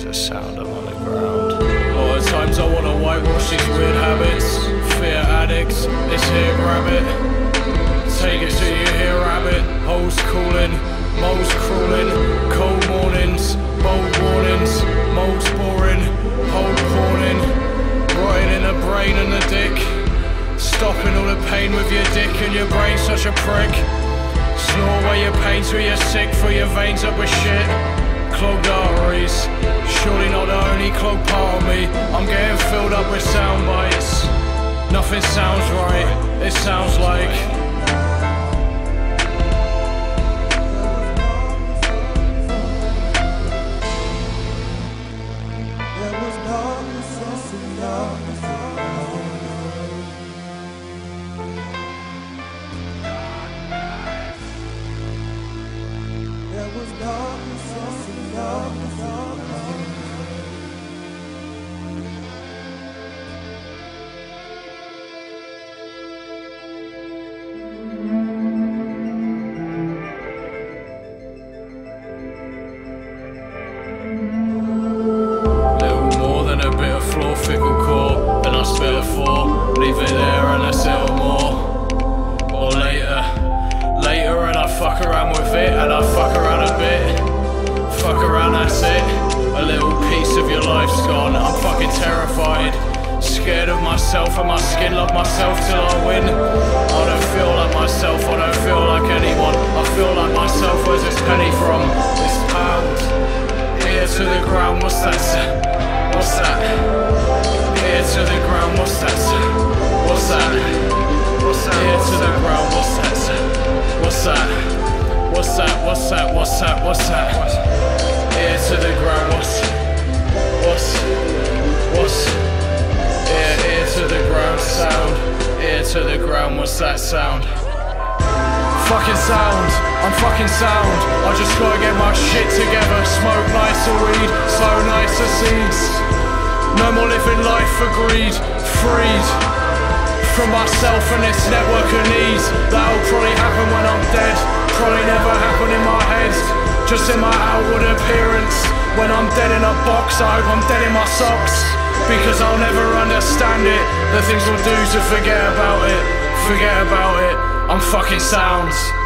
There's a sound on the ground. A lot of times I wanna whitewash these weird habits. Fear addicts, this here grab it. Take it to you hear, rabbit. Holes cooling, moles crawling, cold mornings, bold warnings, moles boring, hold pawning, rotting in the brain and the dick. Stopping all the pain with your dick and your brain such a prick. Snore away your pain till you're sick, fill your veins up with shit. Clogged arteries, surely not the only clogged part of me. I'm getting filled up with sound bites. Nothing sounds right, it sounds like. A bit of floor, fickle core. Then I spell it for, leave it there and I sell more. Or later, later and I fuck around with it and I fuck around a bit. Fuck around, that's it. A little piece of your life's gone. I'm fucking terrified. Scared of myself and my skin, love myself till I win. I don't feel like myself, I don't feel like anyone. I feel like myself, where's this penny from? This pound. Ear to the ground, what's that? What's that? To the ground, what's that? What's that? What's that? To the ground, what's that? What's that? What's that? What's that? What's that? What's that? To the ground, what's What's What's Ear, ear to the ground sound Ear to the ground, what's that sound? Fucking sound, I'm fucking sound. I just gotta get my shit together. Smoke nicer weed, sow nicer seeds. No more living life for greed, freed from myself and this network of needs. That'll probably happen when I'm dead. Probably never happen in my head, just in my outward appearance. When I'm dead in a box, I hope I'm dead in my socks. Because I'll never understand it. The things we'll do to forget about it. Forget about it. I'm fucking sounds.